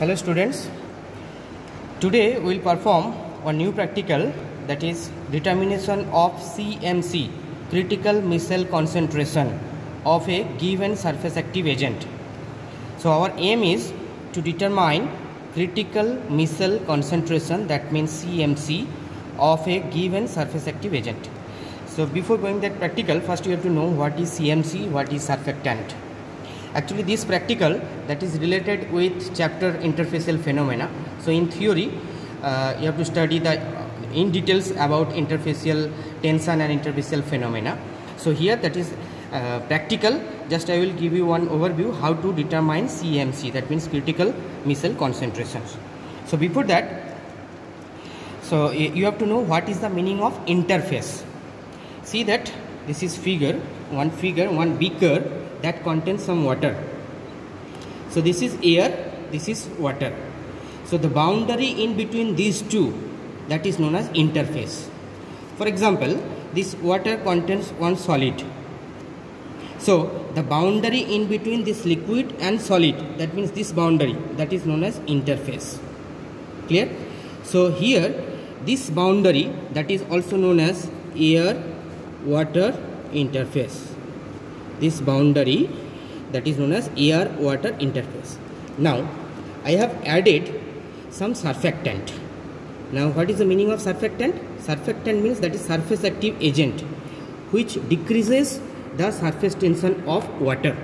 Hello students. Today we will perform a new practical that is determination of CMC critical micelle concentration of a given surface active agent. So our aim is to determine critical micelle concentration that means CMC of a given surface active agent. So before going that practical first you have to know what is CMC, what is surfactant actually this practical that is related with chapter interfacial phenomena. So in theory uh, you have to study the uh, in details about interfacial tension and interfacial phenomena. So here that is uh, practical. Just i will give you one overview how to determine cmc that means critical micelle concentrations. So before that so you have to know what is the meaning of interface. See that this is figure one figure one beaker that contains some water. So this is air this is water. So the boundary in between these two that is known as interface. For example this water contains one solid. So the boundary in between this liquid and solid that means this boundary that is known as interface. Clear? So here this boundary that is also known as air water interface this boundary that is known as air water interface. Now i have added some surfactant. Now what is the meaning of surfactant? Surfactant means that is surface active agent which decreases the surface tension of water.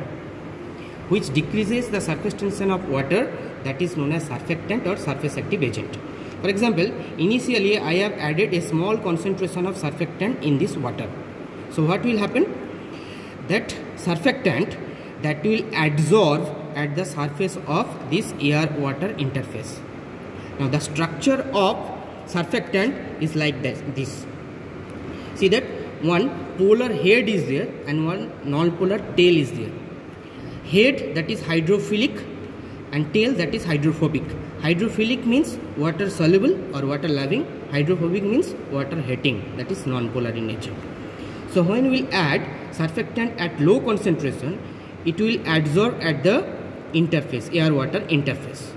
Which decreases the surface tension of water that is known as surfactant or surface active agent. For example initially i have added a small concentration of surfactant in this water. So what will happen? That surfactant that will adsorb at the surface of this air water interface. Now the structure of surfactant is like this, see that one polar head is there and one non-polar tail is there. Head that is hydrophilic and tail that is hydrophobic. Hydrophilic means water soluble or water loving. Hydrophobic means water hating that is non-polar in nature. So when we add surfactant at low concentration, it will adsorb at the interface, air water interface.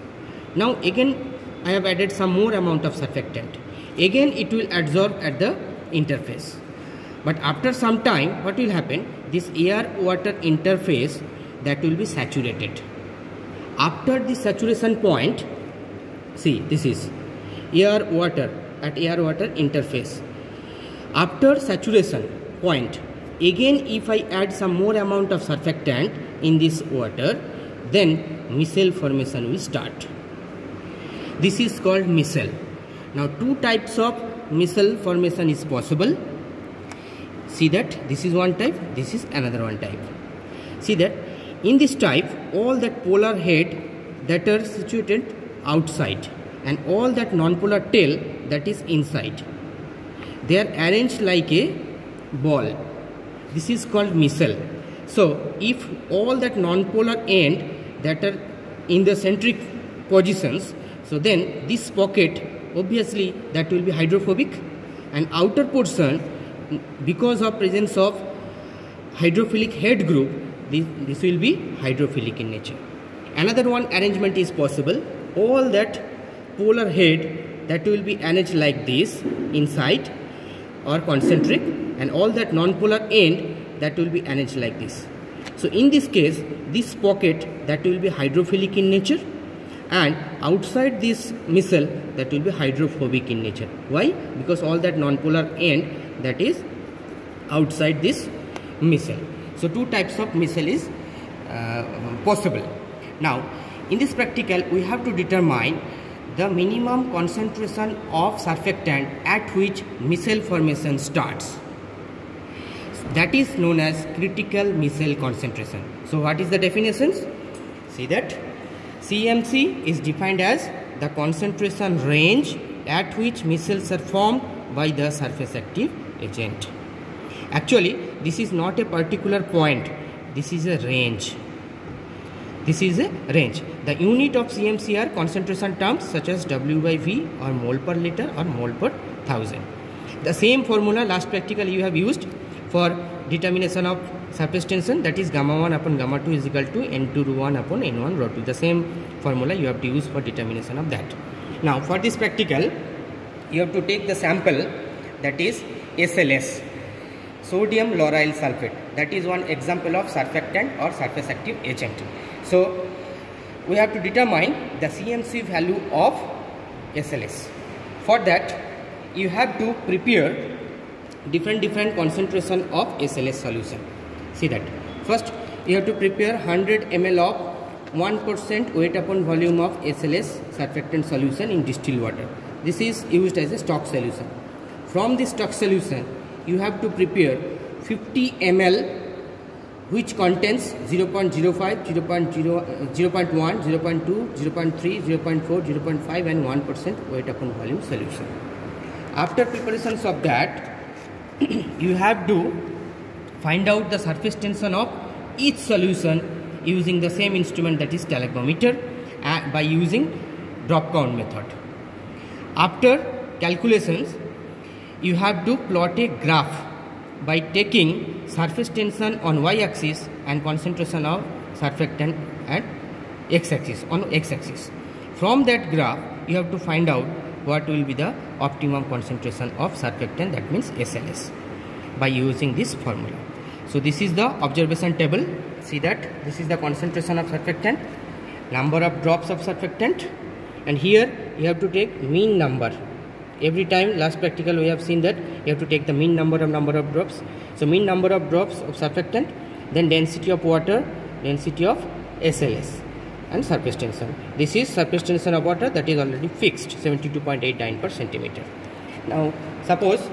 Now again I have added some more amount of surfactant. Again it will adsorb at the interface. But after some time what will happen? This air water interface that will be saturated. After the saturation point, see this is air water at air water interface. After saturation point again if I add some more amount of surfactant in this water then micelle formation will start. This is called micelle. Now two types of micelle formation is possible. See that? This is one type this is another one type. See that? In this type all that polar head that are situated outside and all that non-polar tail that is inside they are arranged like a ball this is called micelle. So if all that non-polar end that are in the centric positions so then this pocket obviously that will be hydrophobic. And outer portion because of presence of hydrophilic head group this, this will be hydrophilic in nature. Another one arrangement is possible. All that polar head that will be arranged like this inside or concentric and all that non-polar end that will be arranged like this. So in this case, this pocket that will be hydrophilic in nature and outside this micelle that will be hydrophobic in nature. Why? Because all that non-polar end that is outside this micelle. So two types of micelle is uh, possible. Now in this practical we have to determine the minimum concentration of surfactant at which micelle formation starts that is known as critical micelle concentration. So what is the definitions? See that CMC is defined as the concentration range at which micelles are formed by the surface active agent. Actually, this is not a particular point. This is a range. This is a range. The unit of CMC are concentration terms such as W by V or mole per liter or mole per thousand. The same formula last practical you have used for determination of surface tension that is gamma 1 upon gamma 2 is equal to n2 rho 1 upon n1 rho 2 the same formula you have to use for determination of that. Now for this practical you have to take the sample that is SLS sodium lauryl sulfate. That is one example of surfactant or surface active agent. So we have to determine the CMC value of SLS for that you have to prepare different different concentration of SLS solution. See that. First you have to prepare 100 ml of 1% weight upon volume of SLS surfactant solution in distilled water. This is used as a stock solution. From this stock solution you have to prepare 50 ml which contains 0 0.05, 0, 0, 0 0.1, 0 0.2, 0 0.3, 0 0.4, 0 0.5 and 1% weight upon volume solution. After preparations of that, you have to find out the surface tension of each solution using the same instrument that is galvanometer uh, by using drop count method. After calculations, you have to plot a graph by taking surface tension on y-axis and concentration of surfactant at x-axis on x-axis. From that graph, you have to find out what will be the optimum concentration of surfactant that means SLS by using this formula. So this is the observation table. See that? This is the concentration of surfactant, number of drops of surfactant and here you have to take mean number. Every time last practical we have seen that you have to take the mean number of number of drops. So mean number of drops of surfactant then density of water density of SLS and surface tension. This is surface tension of water that is already fixed 72.89 per centimeter. Now suppose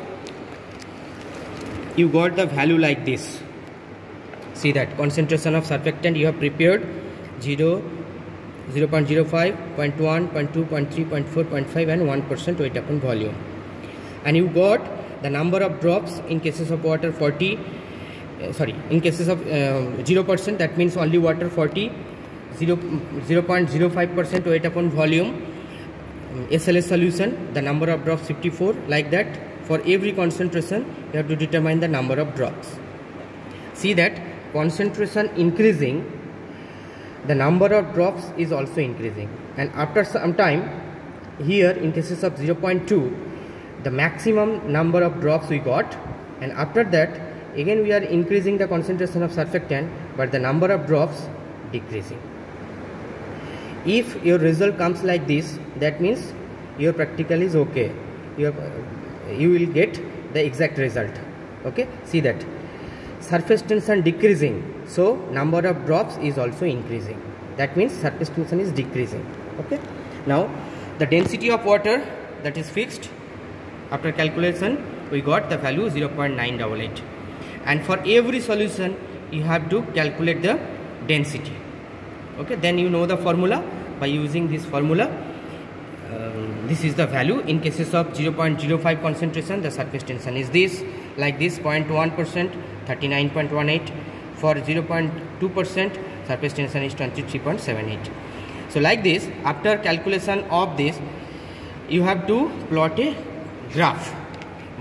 you got the value like this. See that concentration of surfactant you have prepared 0 0 0.05, 0.1, 0.2, 0.3, 0.4, 0.5 and 1% weight upon volume. And you got the number of drops in cases of water 40, uh, sorry, in cases of 0% uh, that means only water 40, 0, 0.05% weight upon volume, um, SLS solution, the number of drops 54 like that. For every concentration, you have to determine the number of drops. See that concentration increasing the number of drops is also increasing and after some time here in cases of 0.2 the maximum number of drops we got and after that again we are increasing the concentration of surfactant but the number of drops decreasing if your result comes like this that means your practical is okay. You, you will get the exact result. Okay? See that. Surface tension decreasing. So number of drops is also increasing. That means surface tension is decreasing. Okay? Now the density of water that is fixed after calculation we got the value 0.988 and for every solution you have to calculate the density okay then you know the formula. By using this formula um, this is the value. In cases of 0.05 concentration the surface tension is this. Like this 0.1 percent 39.18 for 0.2 percent surface tension is 23.78 so like this after calculation of this you have to plot a graph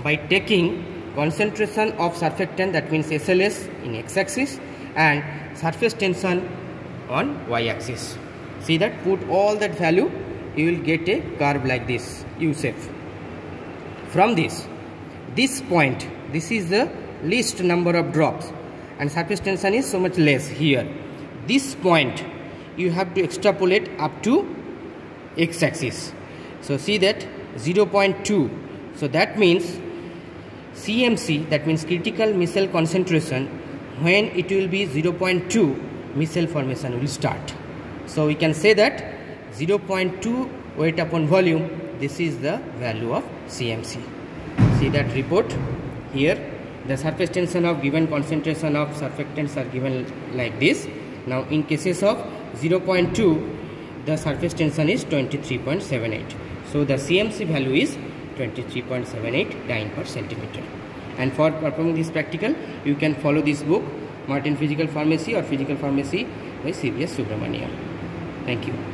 by taking concentration of surfactant that means SLS in x-axis and surface tension on y-axis. See that? Put all that value you will get a curve like this U shape from this this point this is the least number of drops. And surface tension is so much less here. This point you have to extrapolate up to x-axis. So see that? 0.2 so that means CMC that means critical micelle concentration when it will be 0.2 micelle formation will start. So we can say that 0.2 weight upon volume this is the value of CMC see that report here? The surface tension of given concentration of surfactants are given like this. Now in cases of 0.2 the surface tension is 23.78 so the CMC value is 23.78 dyne per centimeter. And for performing this practical you can follow this book Martin physical pharmacy और physical pharmacy by C V S Subramanyam. Thank you